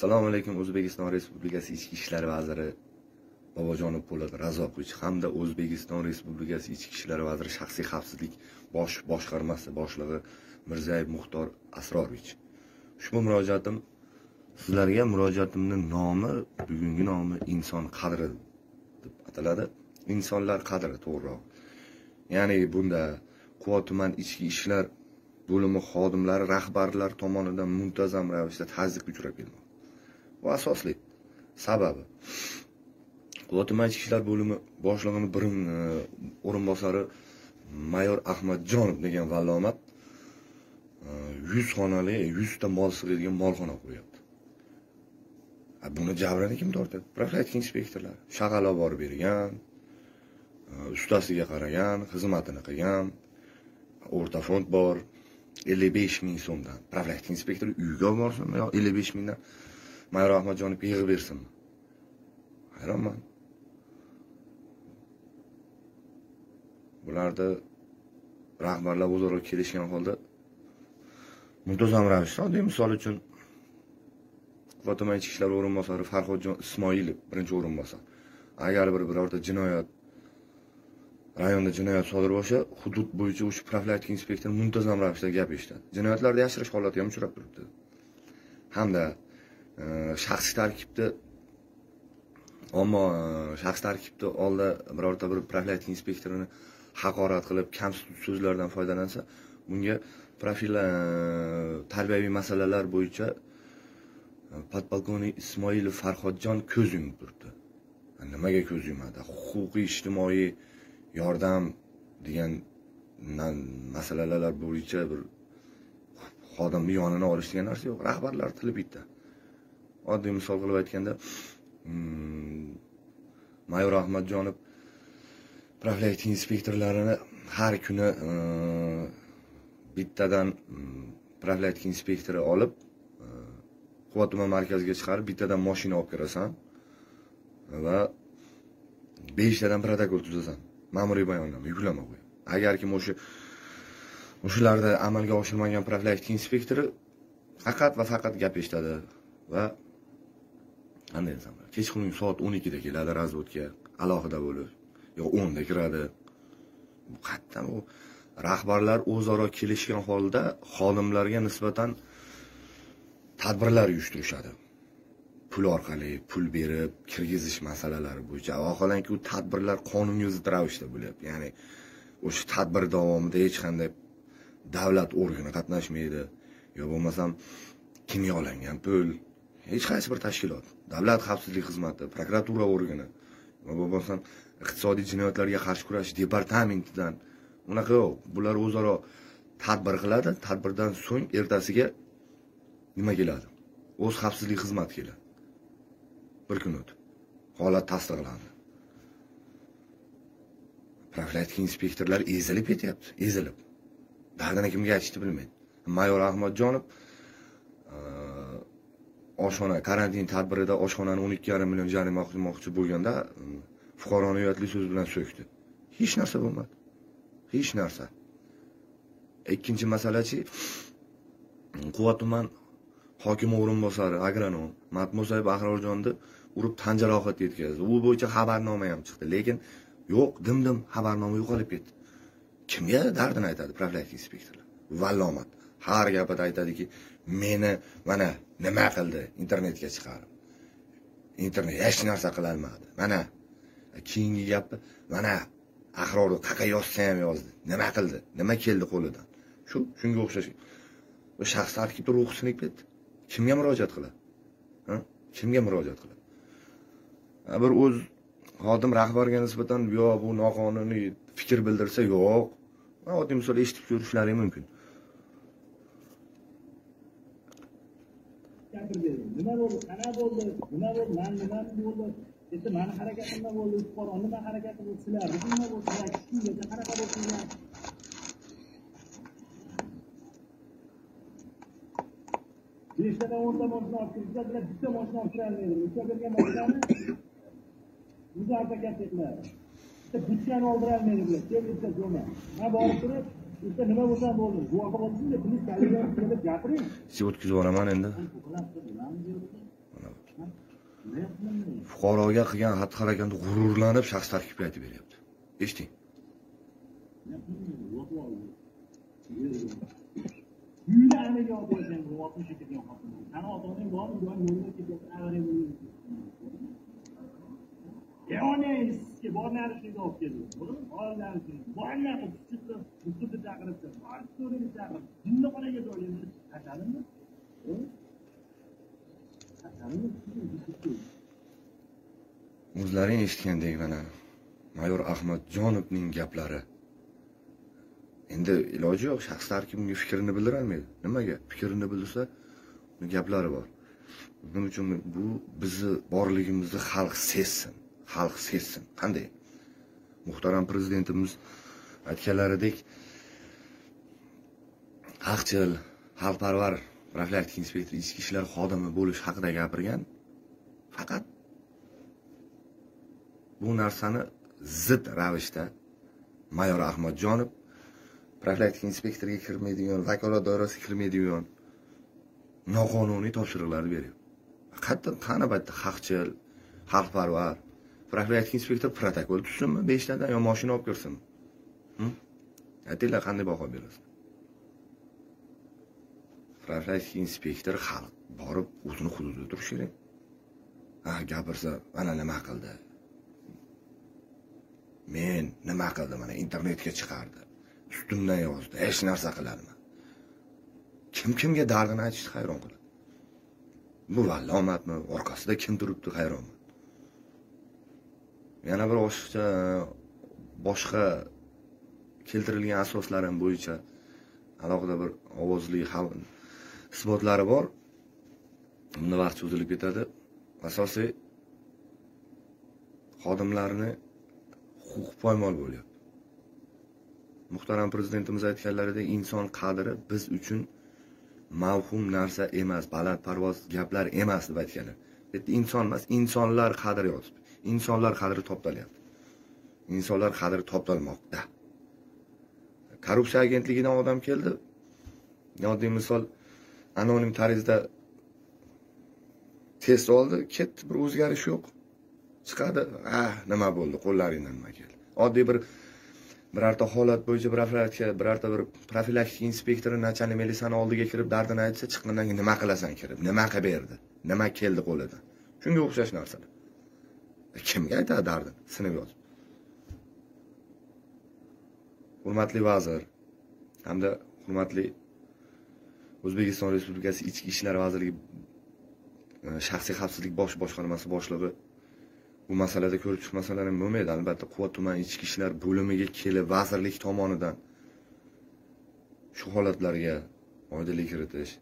assalomu alaykum o'zbekiston respublikasi ichki ishlar vaziri bobojonov po'lat razoqovich hamda o'zbekiston respublikasi ichki ishlar vaziri shaxsiy xavfsizlik bosh boshqarmasi boshlig'i mirzayev muxtor asrorovich. Ushbu murojaatim sizlarga murojaatimni nomi bugungi nomi inson qadri deb ataladi. Insonlar qadri to'g'riroq. Ya'ni bunda quva tuman ichki ishlar bo'limi xodimlari rahbarlar tomonidan muntazam ravishda tazyiqqa uchrab kelmoqda. Bu asosli sababi. Quva ichki ishlar bo'limi boshlig'ini birin e, o'rinbosari mayor ahmadjonov degan vallomat e, yuz xonali yuzta mol sig'adigan molxona quryapti. Buni jabrini kim tortadi? Проходка inspektorlari shag'al olib borib bergan e, ustasiga qaragan xizmatini qilgan o'rta fond bor ellik besh ming so'mdan. Profilaktika inspektori uyiga olib borsinmi yo ellik besh mingdan mayor ahmadjonovga yig'ib bersinmi? Hayronman. Bularni rahbarlar o'zaro kelishgan holda muntazam ravishda oddiy misol uchun quva tuman ichki ishlar o'rinbosari farhodjon ismoilov birinchi o'rinbosar. Agar bir birorta jinoyat rayonda jinoyat sodir bo'lsa hudud bo'yicha o'sha profilaktika inspektori muntazam ravishda gap eshitadi. Jinoyatlarni yashirish holati ham uchrab turibdi. Hamda Э, shaxsiy tarkibda ammo э, shaxs shaxsiy tarkibda oldida birorta bir profilaktika inspektorini haqorat qilib kamsituvchi so'zlardan foydalansa bunga profil e, tarbiyaviy masalalar bo'yicha e, podpolkovnik ismoilov farhodjon ko'z yumib turibdi. Nimaga ko'z yumadi huquqiy ijtimoiy yordam degan masalalar bo'yicha bir xodimni yonini olish degan narsa yo'q. Rahbarlar tili bitta. Oddiy misol qilib aytganda mm, mayor ahmadjonov profilaktik inspektorlarini har kuni mm, bittadan mm, profilaktik inspektori olib quva tuman markaziga chiqarib bittadan moshina olib kirasan va beshtadan protokol tuzasan. Ma'muriy bayonnoma yuklama qo'y agar kim o'sha o'shalarda amalga oshirmagan profilaktika inspektori faqat va faqat gap eshitadi va qanday desam kechqurun soat o'n ikkida keladi razvodga alohida bo'lib yo o'nda kiradi. Bu qayerdan u rahbarlar o'zaro kelishgan holda xodimlarga nisbatan tadbirlar uyushtirishadi. Pul orqali pul berib kirgizish masalalari bo'yicha. Vaholanki u tadbirlar qonunga zid ravishda bo'lyapti. Ya'ni o'sha tadbir davomida hech qanday davlat organi qatnashmaydi. Yo bo'lmasam kimyolangan pul hech qaysi bir tashkilot davlat xavfsizlik xizmati prokuratura organi yo bo'lmasam iqtisodiy jinoyatlarga qarshi kurashish departamentidan. Unaqa yo'q. Bular o'zaro tadbir qiladi tadbirdan so'ng ertasiga nima keladi? O'z xavfsizlik xizmati keladi. Bir kun o'tib holat tasdiqlandi. Profilaktika inspektorlari ezilib ketyapti ezilib. Dardini kimga aytishni bilmaydi. Mayor ahmadjonov oshxona karantin tadbirida oshxonani o'n ikki yarim million jarima qilmoqchi bo'lganda mm, fuqaroni uyatli so'z bilan so'kdi. Hech narsa bo'lmadi. Hech narsa. Ikkinchi masalachi mm, quva tuman hokimi o'rinbosari agronom matmusayev ahrorjonni urib tan jarohati yetkazdi. U bo'yicha xabarnoma ham chiqdi lekin yo'q dim dim xabarnoma yo'qolib ketdi. Kimga dardini aytadi profilaktika inspektorlar? Vallomat. Har gapida aytadiki meni mana nima qildi? Internetga chiqarib internet hech narsa qilolmadi mana keyingi gapi mana ahrori qaqa yozsa ham yozdi. Nima qildi? Nima keldi qo'lidan? Shu shunga o'xshash. Shaxs tarkibda ruhi sinib ketdi. Kimga murojaat qiladi? Kimga murojaat qiladi? Bir o'z xodim rahbarga nisbatan yo bu noqonuniy fikr bildirsa yo'q. Oddiy misol eshitib ko'rishlari mumkin. Nima bo'ldi qanaqa bo'ldi nima bo'ldi man nima bo'ldi endi mani harakatimda bo'ldi fuqaro nima harakati bo'ldi sizlar nima bo'ldi sizlar kungacha qanaqa bo'lib turgan beshtadan o'nta moshina olib kirishsa bular bitta moshina olib kirolmaydi o'sha bergan moshinani o'zi advokat qiladi bitta butkani oldirolmaydi bular kel bitta so'ma man borib turib bitta nima bo'lsa bo'ldi pulni gapiring o'tkazib yuboraman endi fuqaroga qilgan xatti harakatni g'ururlanib shaxs tarkibga aytib beryapti eshiting Uyda anaga olib qo'ygan bu 60 ketgan xotin. Qani ota-onang bormi? Yo yo'lda ketyapti, avariya bo'lgan. Eonayski bor narishni olib keldi. Bo'ldimi? Bor narishni. Borlar o'zlaring eshitgandek mana. Mayor ahmadjonovning gaplari. Endi iloji yo'q shaxs tarkibiga fikrini bildirolmaydi. Nimaga? Fikrini bildirsa uni gaplari bor. Buning uchun bu bizni borligimizni xalq sezsin xalq sezsin. Qanday? Muhtaram prezidentimiz aytganlaridek haqchil xalqparvar profilaktik inspektor ichki ishlar xodimi bo'lish haqida gapirgan. Faqat bu narsani zid ravishda mayor ahmadjonov profilaktika inspektorga kirmaydigan vakolat doirasiga kirmaydigan noqonuniy topshiriqlarni beryapti qattiq qani paytda haqchil xalqparvar profilaktika inspektor protokol tuzsinmi beshtadan yo moshina olib kirsinmi? Hm? Aytinglar qanday baho berasiz? Profilaktika inspektor xalq borib o'zini hududida turishi kerak. Ha gapirsa mana nima qildi? Men nima qildi mana internetga chiqardi. Ustimdan yozdi. Hech narsa qilarman. Kim kimga dardini aytishni hayron qiladi bu vallomatmi? Orqasida kim turibdi hayronman yana bir oshiqcha boshqa keltirilgan asoslarim bo'yicha alohida bir ovozli isbotlari bor. Bunda vaqt cho'zilib ketadi. Asosiy xodimlarni huquq poymol bo'lyapti. Muhtaram prezidentimiz aytganlaridek inson qadri biz uchun mavhum narsa emas balandparvoz gaplar emas deb aytganlar bu yerda inson emas insonlar qadri yotibdi. Insonlar qadri toptalyapti insonlar qadri toptalmoqda korrupsiya agentligidan odam keldi. Oddiy misol anonim tarzda test oldi ketdi bir o'zgarish yo'q. Chiqadi. A nima bo'ldi? Qo'llaringdan nima keldi? Oddiy bir birorta holat bo'yicha profilaktika birorta bir profilaktika inspektori начальник militsiyani oldiga kirib dardini aytsa chiqqandan keyin nima qilasan kirib? Nima qilib berdi? Nima keldi qo'lidan shunga o'xshash narsalar kimga aytadi dardini? Sinib yozib. Hurmatli vazir hamda hurmatli o'zbekiston respublikasi ichki ishlar vazirligi e, shaxsiy xavfsizlik bosh boshqarmasi boshlig'i bu masalada ko'rib chiqmasalar ham bo'lmaydi. Albatta quvvat tuman ichki ishlar bo'limiga kelib vazirlik tomonidan shu holatlarga oydinlik kiritish